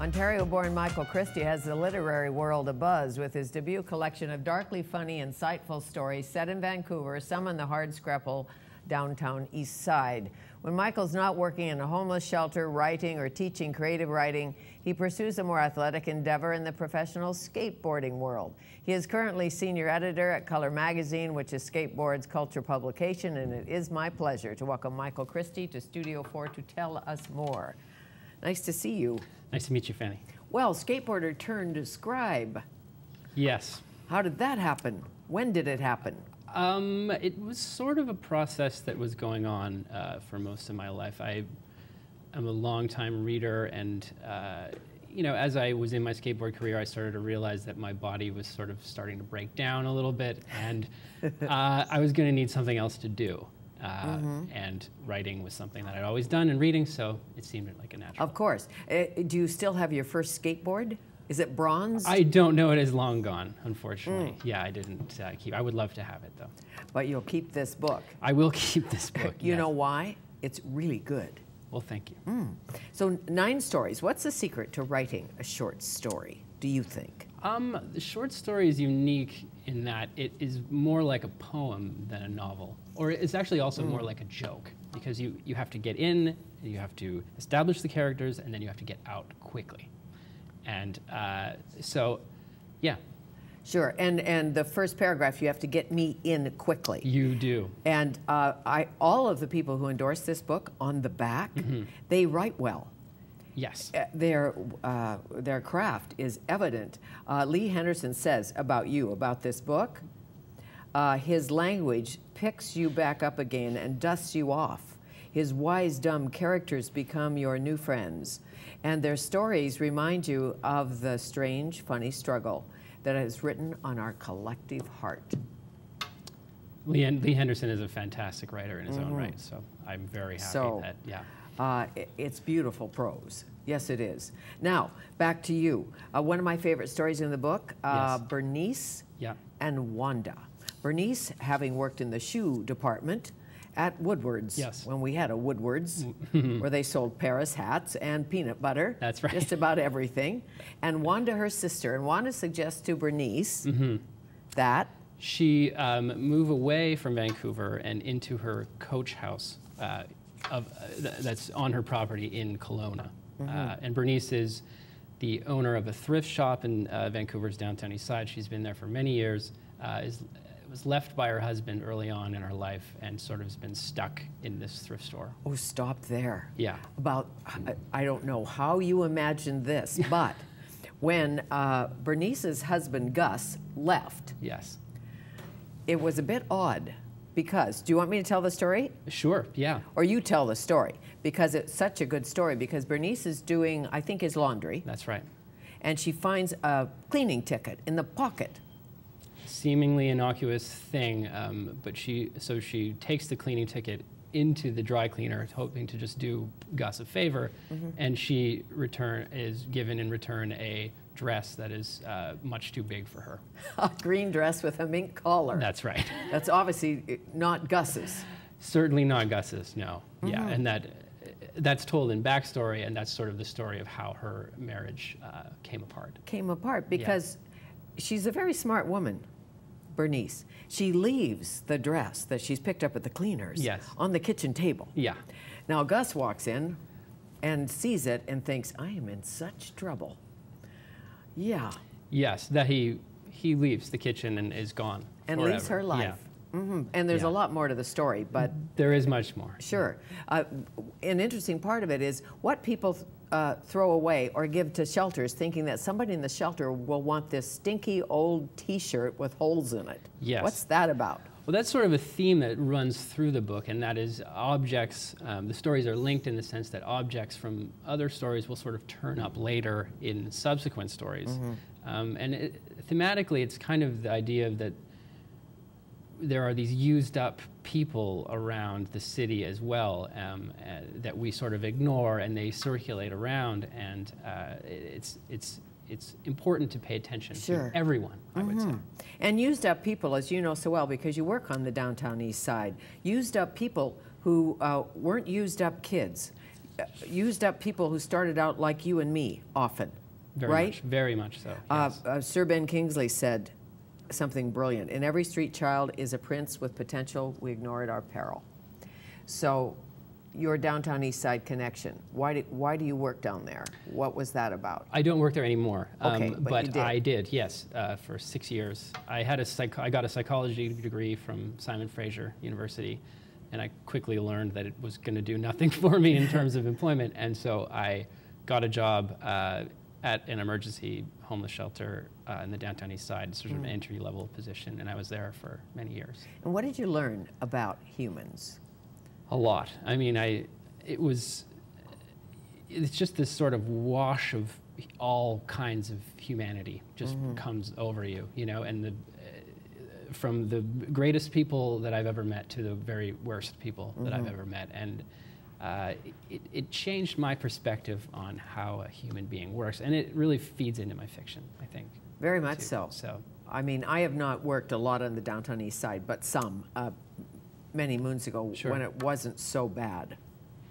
Ontario born Michael Christie has the literary world abuzz with his debut collection of darkly funny, insightful stories set in Vancouver, some on the hardscrabble downtown east side. When Michael's not working in a homeless shelter, writing, or teaching creative writing, he pursues a more athletic endeavor in the professional skateboarding world. He is currently senior editor at Color Magazine, which is skateboard's culture publication, and it is my pleasure to welcome Michael Christie to Studio 4 to tell us more. Nice to see you. Nice to meet you, Fanny. Well, skateboarder turned scribe. Yes. How did that happen? When did it happen? Um, it was sort of a process that was going on uh, for most of my life. I am a longtime reader, and uh, you know, as I was in my skateboard career, I started to realize that my body was sort of starting to break down a little bit, and uh, I was going to need something else to do. Uh, mm-hmm. And writing was something that I'd always done, and reading, so it seemed like a natural. Of course. Uh, do you still have your first skateboard? Is it bronze? I don't know. It is long gone, unfortunately. Mm. Yeah, I didn't uh, keep. I would love to have it though. But you'll keep this book. I will keep this book. you yes. know why? It's really good. Well, thank you. Mm. So nine stories. What's the secret to writing a short story? Do you think? Um, the short story is unique in that it is more like a poem than a novel, or it's actually also mm. more like a joke because you, you have to get in, you have to establish the characters, and then you have to get out quickly. And uh, so, yeah. Sure, and and the first paragraph you have to get me in quickly. You do. And uh, I, all of the people who endorse this book on the back, mm-hmm. they write well. Yes. Uh, their, uh, their craft is evident. Uh, Lee Henderson says about you, about this book, uh, his language picks you back up again and dusts you off. His wise, dumb characters become your new friends, and their stories remind you of the strange, funny struggle that is written on our collective heart. Lee, Lee Henderson is a fantastic writer in his mm -hmm. own mm-hmm. right, so I'm very happy so, that, yeah. Uh, it's beautiful prose. Yes, it is. Now, back to you. Uh, one of my favorite stories in the book uh, yes. Bernice yeah. and Wanda. Bernice, having worked in the shoe department at Woodward's, yes. when we had a Woodward's, mm-hmm. where they sold Paris hats and peanut butter. That's right. Just about everything. And Wanda, her sister, and Wanda suggests to Bernice mm-hmm. that she um, move away from Vancouver and into her coach house uh, of, uh, th that's on her property in Kelowna. Mm-hmm. Uh, and Bernice is the owner of a thrift shop in uh, Vancouver's downtown east side. She's been there for many years. Uh, is was left by her husband early on in her life and sort of has been stuck in this thrift store. Oh, stop there. Yeah. About, I, I don't know how you imagined this, but when uh, Bernice's husband Gus left, yes, it was a bit odd because do you want me to tell the story? Sure, yeah. Or you tell the story because it's such a good story because Bernice is doing, I think, his laundry. That's right. And she finds a cleaning ticket in the pocket. Seemingly innocuous thing, um, but she so she takes the cleaning ticket into the dry cleaner, hoping to just do Gus a favor, mm -hmm. and she return is given in return a dress that is uh, much too big for her. A green dress with a mink collar. That's right. That's obviously uh, not Gus's. Certainly not Gus's, no. Mm -hmm. Yeah, and that that's told in backstory, and that's sort of the story of how her marriage uh, came apart. Came apart because yeah. she's a very smart woman. Bernice. She leaves the dress that she's picked up at the cleaners yes. on the kitchen table. Yeah. Now Gus walks in and sees it and thinks, I am in such trouble. Yeah. Yes, that he he leaves the kitchen and is gone. And forever. leaves her life. Yeah. Mm -hmm. And there's yeah. a lot more to the story, but there is much more. Sure. Uh, an interesting part of it is what people uh, throw away or give to shelters, thinking that somebody in the shelter will want this stinky old T-shirt with holes in it. Yes. What's that about? Well, that's sort of a theme that runs through the book, and that is objects. Um, the stories are linked in the sense that objects from other stories will sort of turn up later in subsequent stories. Mm -hmm. um, and it, thematically, it's kind of the idea of that there are these used up people around the city as well um, uh, that we sort of ignore and they circulate around and uh, it's it's it's important to pay attention sure. to everyone, I mm -hmm. would say. Mm-hmm. And used up people, as you know so well, because you work on the downtown east side, used up people who uh, weren't used up kids. uh, used up people who started out like you and me often, Very right? much, very much so. Uh, yes. uh, Sir Ben Kingsley said something brilliant. In every street child is a prince with potential. We ignore at our peril. So, your downtown East Side connection. Why do, why do you work down there? What was that about? I don't work there anymore. Okay, but you did. I did, yes, uh, for six years. I had a psych- I got a psychology degree from Simon Fraser University, and I quickly learned that it was going to do nothing for me in terms of employment, and so I got a job uh, at an emergency homeless shelter uh, in the downtown East Side, sort of Mm. an entry level position, and I was there for many years. And what did you learn about humans? A lot. I mean, I it was it's just this sort of wash of all kinds of humanity just comes over you, you know, and the uh, from the greatest people that I've ever met to the very worst people that I've ever met, and uh, it, it changed my perspective on how a human being works, and it really feeds into my fiction, I think. Very much too. so. So I mean, I have not worked a lot on the downtown East Side, but some uh, many moons ago Sure. when it wasn't so bad.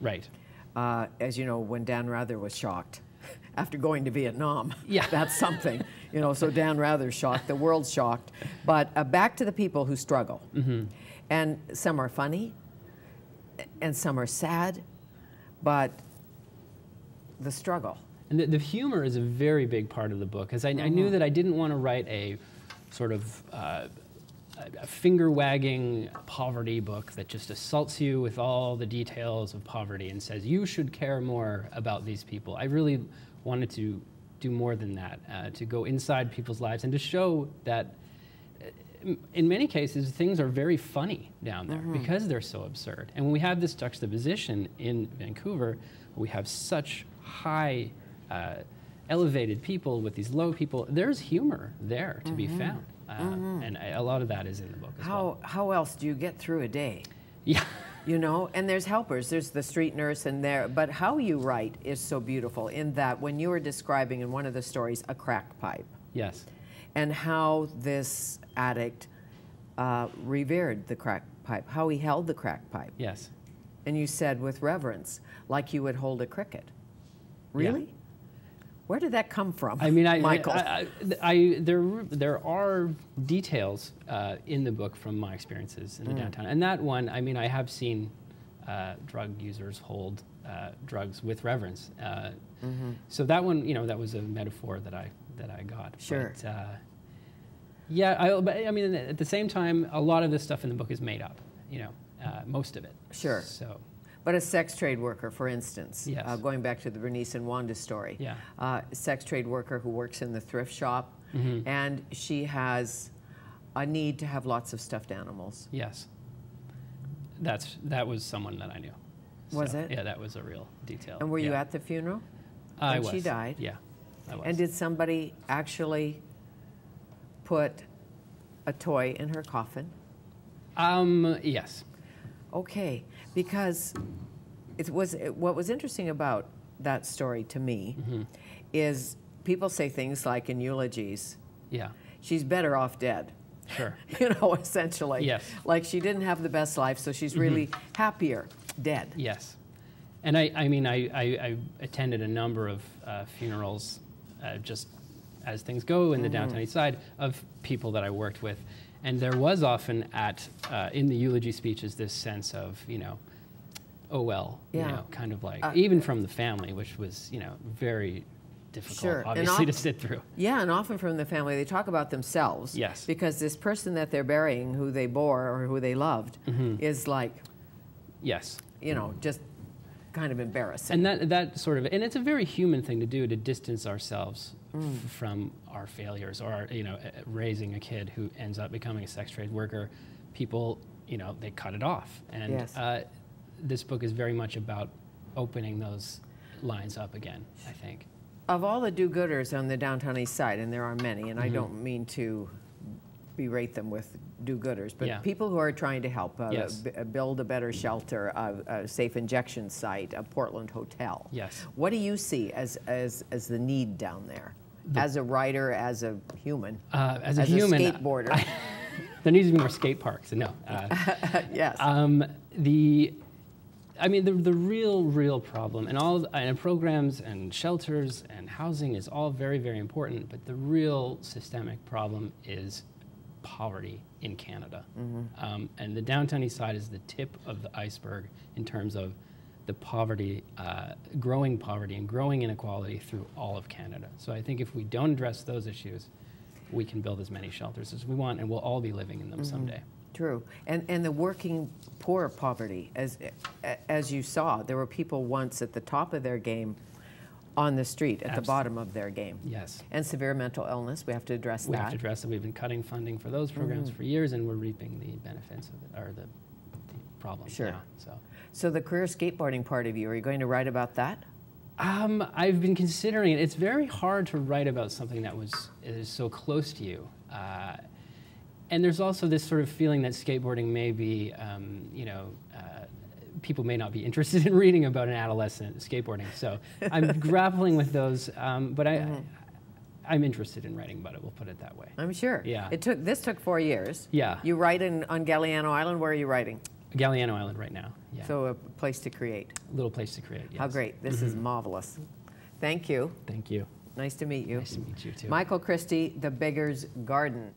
right. Uh, as you know, when Dan Rather was shocked after going to Vietnam. Yeah. That's something. You know, so Dan Rather's shocked, the world's shocked. But uh, back to the people who struggle. Mm-hmm. And some are funny, and some are sad, but the struggle. And the, the humor is a very big part of the book, because I, I Mm-hmm. knew that I didn't want to write a sort of uh, a finger wagging poverty book that just assaults you with all the details of poverty and says you should care more about these people. I really wanted to do more than that, uh, to go inside people's lives and to show that uh, in many cases, things are very funny down there because they're so absurd. And when we have this juxtaposition in Vancouver, we have such high, uh, elevated people with these low people, there's humor there to be found. Uh, And a lot of that is in the book as How, well. how else do you get through a day? Yeah. You know, and there's helpers. There's the street nurse and there. But how you write is so beautiful in that when you were describing in one of the stories a crack pipe Yes. and how this addict uh, revered the crack pipe, how he held the crack pipe. Yes. And you said with reverence, like you would hold a cricket. Really? Where did that come from? I mean, I, Michael. I, I, I- there, there are details uh, in the book from my experiences in the downtown, and that one, I mean, I have seen uh, drug users hold uh, drugs with reverence. Uh, So that one, you know, that was a metaphor that I that I got. Sure. But, uh, yeah, I, but I mean, at the same time, a lot of this stuff in the book is made up. You know, uh, most of it. Sure. So But a sex trade worker, for instance, Yes. uh, going back to the Bernice and Wanda story, Yeah. uh, sex trade worker who works in the thrift shop, Mm-hmm. and she has a need to have lots of stuffed animals. yes, that's that was someone that I knew. Was So, it? Yeah, that was a real detail. And were you at the funeral? I when she died? Yeah, I was. And did somebody actually put a toy in her coffin? um, yes. Okay, because it was it, what was interesting about that story to me Mm-hmm. is people say things like in eulogies, Yeah. she's better off dead. Sure. you know, essentially. Yes. Mm-hmm. Like she didn't have the best life, so she's really happier dead. Yes. And I, I mean, I, I, I attended a number of uh, funerals, uh, just as things go in the Mm-hmm. downtown east side, of people that I worked with. And there was often at, uh, in the eulogy speeches, this sense of, you know, oh well, Yeah. you know, kind of like, Uh, even from the family, which was, you know, very difficult, Sure. Obviously, to sit through. Yeah, and often from the family, they talk about themselves. Yes. Because this person that they're burying, who they bore or who they loved, Mm-hmm. is like, Yes. you know, just kind of embarrassing. And that, that sort of, and it's a very human thing to do to distance ourselves Mm. f- from our failures or, our, you know, raising a kid who ends up becoming a sex trade worker. People, you know, they cut it off. And Yes. uh, this book is very much about opening those lines up again, I think. Of all the do-gooders on the downtown east side, and there are many, and I Mm-hmm. don't mean to berate them with do-gooders, but Yeah. people who are trying to help uh, Yes. b- uh, build a better shelter, a, a safe injection site, a Portland hotel. Yes. What do you see as, as, as the need down there? as a writer, as a human, Uh, as a as human, a skateboarder. I- there needs to be more skate parks. No. Uh, yes. Um, the I mean, the, the real, real problem, and all and programs and shelters and housing is all very, very important, but the real systemic problem is poverty in Canada. Um, and the downtown east side is the tip of the iceberg in terms of the poverty, uh, growing poverty and growing inequality through all of Canada. So I think if we don't address those issues, we can build as many shelters as we want, and we'll all be living in them someday. True. And, and the working poor poverty, as, as you saw, there were people once at the top of their game on the street, at the bottom of their game. Yes. And severe mental illness, we have to address We that. We have to address that. We've been cutting funding for those programs for years, and we're reaping the benefits of it, or the, the problems Sure. now. So, So the career skateboarding part of you, are you going to write about that? um, I've been considering it. It's very hard to write about something that was is so close to you. Uh, and there's also this sort of feeling that skateboarding may be, um, you know, uh, people may not be interested in reading about an adolescent skateboarding. So I'm grappling with those, um, but I, I'm interested in writing about it. We'll put it that way. I'm sure. Yeah. It took, this took four years. Yeah. You write in, on Galiano Island, where are you writing? Galiano Island right now. Yeah. So a place to create. A little place to create. How great. This is marvelous. Thank you. Thank you. Nice to meet you. Nice to meet you too. Michael Christie, The Beggar's Garden.